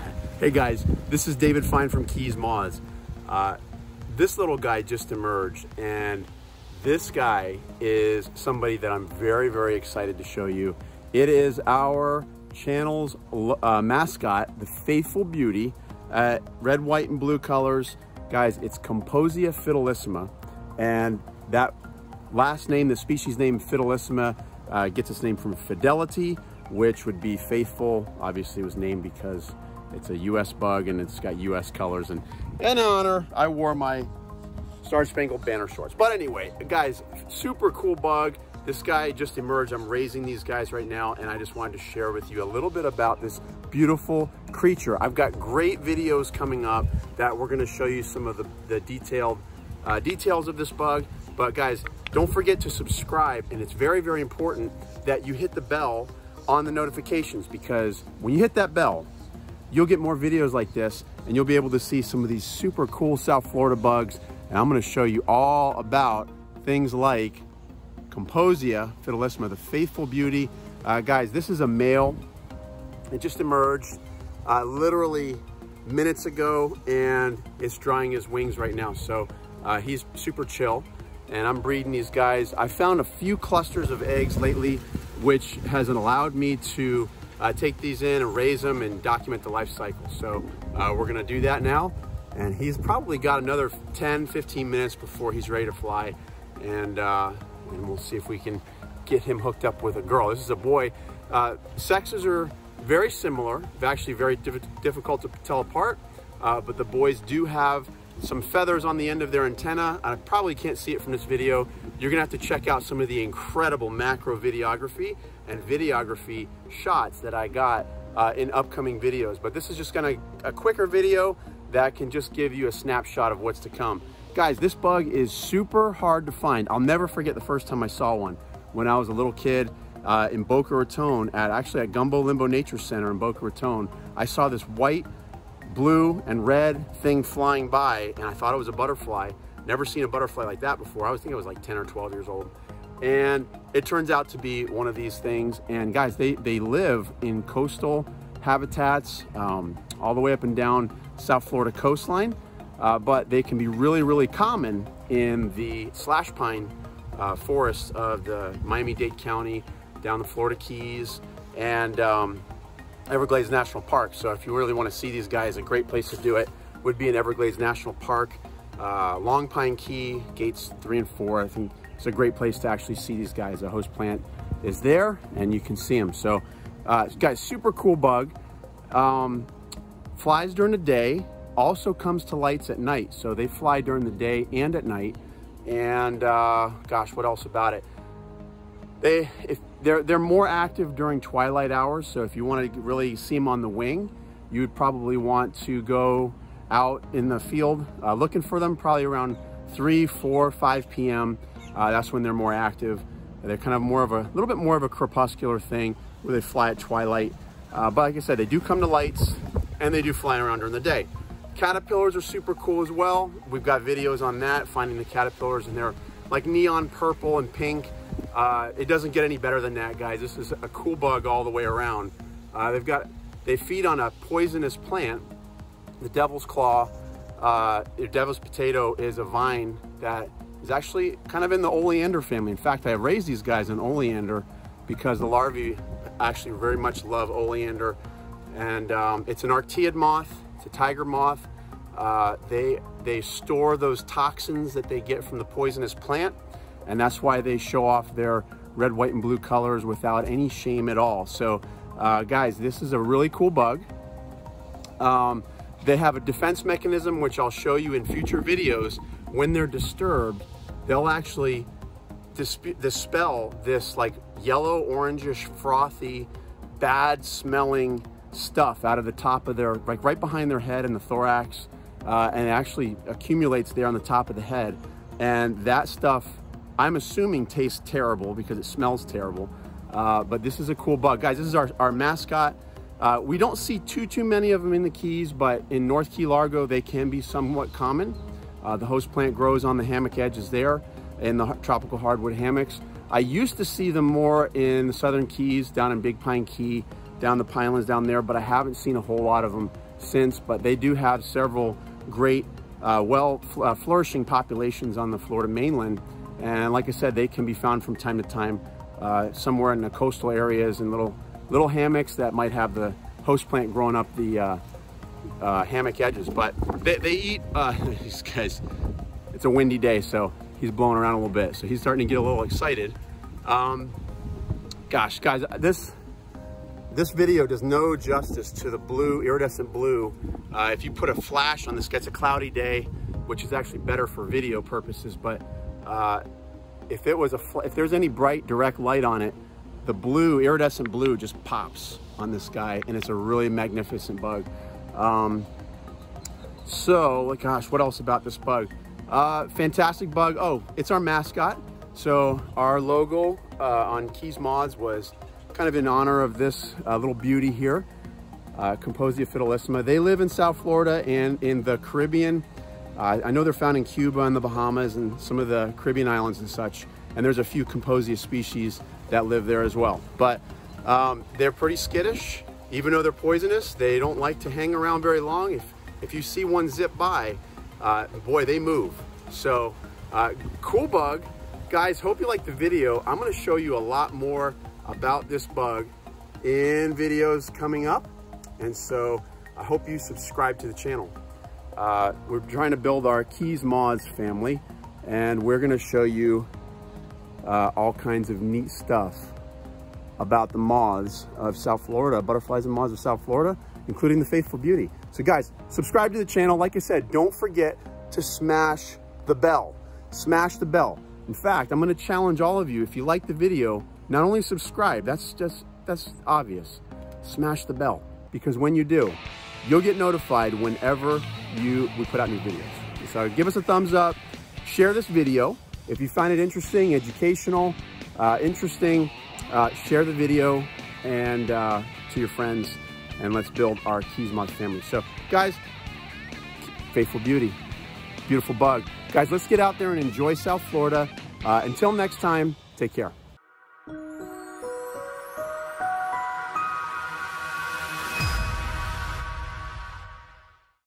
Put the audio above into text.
hey guys, this is David Fine from Keys Moths. Uh, this little guy just emerged and this guy is somebody that I'm very, very excited to show you. It is our channel's uh, mascot, the Faithful Beauty, uh, red, white, and blue colors. Guys, it's Composia fidelissima, and that last name, the species name fidelissima, uh, gets its name from fidelity, which would be faithful. Obviously, it was named because it's a U.S. bug and it's got U.S. colors. And in honor, I wore my Star Spangled Banner shorts. But anyway, guys, super cool bug. This guy just emerged. I'm raising these guys right now, and I just wanted to share with you a little bit about this beautiful creature. I've got great videos coming up that we're gonna show you some of the, the detailed uh, details of this bug. But guys, don't forget to subscribe, and it's very, very important that you hit the bell on the notifications because when you hit that bell, you'll get more videos like this and you'll be able to see some of these super cool South Florida bugs. And I'm gonna show you all about things like Composia fidelissima, the faithful beauty. Uh, guys, this is a male. It just emerged uh, literally minutes ago and it's drying his wings right now. So uh, he's super chill and I'm breeding these guys. I found a few clusters of eggs lately, which has allowed me to uh, take these in and raise them and document the life cycle. So uh, we're gonna do that now. And he's probably got another 10, 15 minutes before he's ready to fly. And, uh, and we'll see if we can get him hooked up with a girl. This is a boy. Uh, sexes are very similar, actually very diff difficult to tell apart, uh, but the boys do have some feathers on the end of their antenna. I probably can't see it from this video. You're gonna have to check out some of the incredible macro videography and videography shots that I got uh, in upcoming videos. But this is just gonna a quicker video that can just give you a snapshot of what's to come. Guys, this bug is super hard to find. I'll never forget the first time I saw one when I was a little kid uh, in Boca Raton at actually at Gumbo Limbo Nature Center in Boca Raton. I saw this white, blue, and red thing flying by and I thought it was a butterfly. Never seen a butterfly like that before. I was thinking I was like 10 or 12 years old. And it turns out to be one of these things. And guys, they, they live in coastal habitats um, all the way up and down South Florida coastline. Uh, but they can be really, really common in the slash pine uh, forests of the Miami-Dade County, down the Florida Keys, and um, Everglades National Park. So if you really want to see these guys, a great place to do it would be in Everglades National Park, uh, Long Pine Key, gates three and four. I think it's a great place to actually see these guys. The host plant is there and you can see them. So uh, guys, super cool bug. Um, flies during the day, also comes to lights at night. So they fly during the day and at night. And uh, gosh, what else about it? They, if they're, they're more active during twilight hours. So if you want to really see them on the wing, you would probably want to go out in the field uh, looking for them probably around 3, 4, 5 p.m. Uh, that's when they're more active. They're kind of more of a little bit more of a crepuscular thing where they fly at twilight. Uh, but like I said, they do come to lights and they do fly around during the day. Caterpillars are super cool as well. We've got videos on that, finding the caterpillars and they're like neon purple and pink. Uh, it doesn't get any better than that, guys. This is a cool bug all the way around. Uh, they've got, they feed on a poisonous plant, the devil's claw. Uh, the devil's potato is a vine that is actually kind of in the oleander family. In fact, I raised these guys in oleander because the larvae actually very much love oleander. And um, it's an arctiid moth, it's a tiger moth. Uh, they, they store those toxins that they get from the poisonous plant. And that's why they show off their red, white, and blue colors without any shame at all. So uh, guys, this is a really cool bug. Um, they have a defense mechanism, which I'll show you in future videos. When they're disturbed, they'll actually dispel this like yellow, orangish, frothy, bad smelling stuff out of the top of their, like right behind their head and the thorax, uh, and it actually accumulates there on the top of the head. And that stuff, I'm assuming tastes terrible because it smells terrible. Uh, but this is a cool bug. Guys, this is our, our mascot. Uh, we don't see too, too many of them in the Keys, but in North Key Largo, they can be somewhat common. Uh, the host plant grows on the hammock edges there in the tropical hardwood hammocks. I used to see them more in the Southern Keys, down in Big Pine Key, down the pinelands down there, but I haven't seen a whole lot of them since, but they do have several great, uh, well uh, flourishing populations on the Florida mainland. And like I said, they can be found from time to time uh, somewhere in the coastal areas and little little hammocks that might have the host plant growing up the uh, hammock edges. But they, they eat, uh, these guys, it's a windy day, so he's blowing around a little bit. So he's starting to get a little excited. Um, gosh, guys, this this video does no justice to the blue, iridescent blue. Uh, if you put a flash on this, it's a cloudy day, which is actually better for video purposes, but uh, if it was a, if there's any bright direct light on it, the blue, iridescent blue just pops on this guy and it's a really magnificent bug. Um, so, gosh, what else about this bug? Uh, fantastic bug. Oh, it's our mascot. So our logo uh, on Keys Moths was kind of in honor of this uh, little beauty here, uh, Composia fidelissima. They live in South Florida and in the Caribbean. Uh, I know they're found in Cuba and the Bahamas and some of the Caribbean islands and such. And there's a few Composia species that live there as well. But um, they're pretty skittish. Even though they're poisonous, they don't like to hang around very long. If, if you see one zip by, uh, boy, they move. So uh, cool bug. Guys, hope you like the video. I'm gonna show you a lot more about this bug in videos coming up. And so I hope you subscribe to the channel. Uh, we're trying to build our Keys Moths family and we're gonna show you uh, all kinds of neat stuff about the moths of South Florida, butterflies and moths of South Florida, including the Faithful Beauty. So guys, subscribe to the channel. Like I said, don't forget to smash the bell. Smash the bell. In fact, I'm gonna challenge all of you, if you like the video, not only subscribe, that's just, that's obvious, smash the bell. Because when you do, you'll get notified whenever you we put out new videos. So give us a thumbs up, share this video. If you find it interesting, educational, uh, interesting, uh, share the video and uh, to your friends and let's build our Keys Moth family. So guys, faithful beauty, beautiful bug. Guys, let's get out there and enjoy South Florida. Uh, until next time, take care.